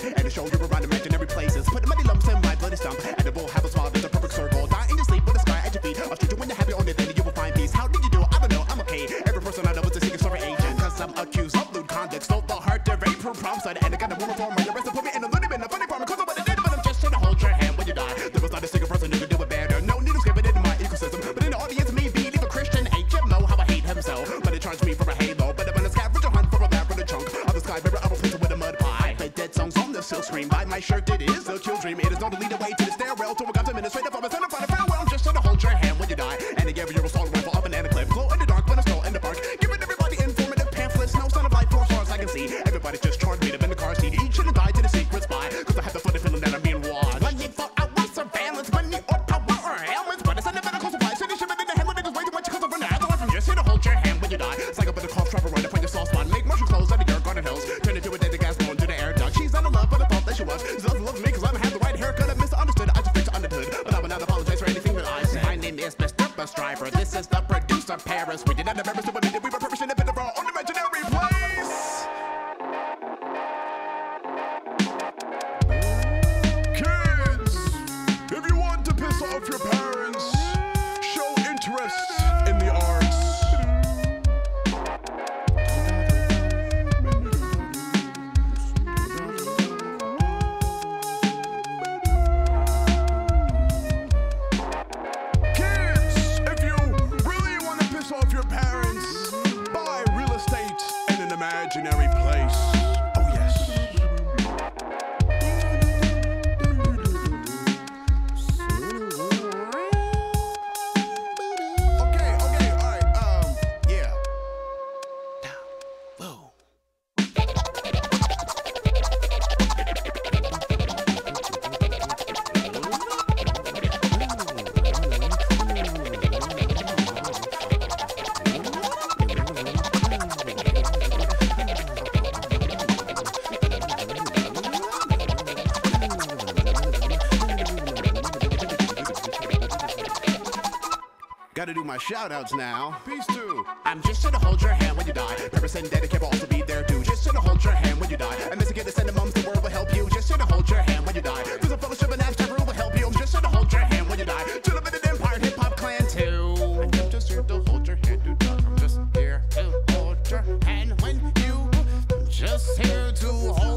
die. And to show you around imaginary places. Put the money lumps in my bloody stump. And it will have a smile that's a perfect circle. Die in your sleep with the sky at your feet. I'll shoot you when you're happy on it, then you will find peace. How did you do? I don't know, I'm okay. Every person I know is a secret story agent. Cause I'm accused of lewd conduct. Stole the heart to rape her prom stud. And I got a woman for my arrest put me in a little bit of shirt, it is a kill dream. It is not to lead away to the stairwell. To a God's administrative office and a final farewell. I'm just trying to hold your hand when you die. And to give you a assault Busdriver. This is the producer Paris. We did not have ever submitted. We were purposing a bit of our own imaginary imaginary Gotta do my shout outs now. Peace too. I'm just gonna hold your hand when you die. Purpose and dedicate also be there too. Just gonna hold your hand when you die. And this again, the sentiments, the world will help you. Just gonna hold your hand when you die. There's a fellowship and Abstract Rude will help you. I'm just gonna hold your hand when you die. To the minute empire, hip hop clan too. I'm just here to hold your hand, dude. I'm just here to hold your hand when you. I'm just here to hold. your hand.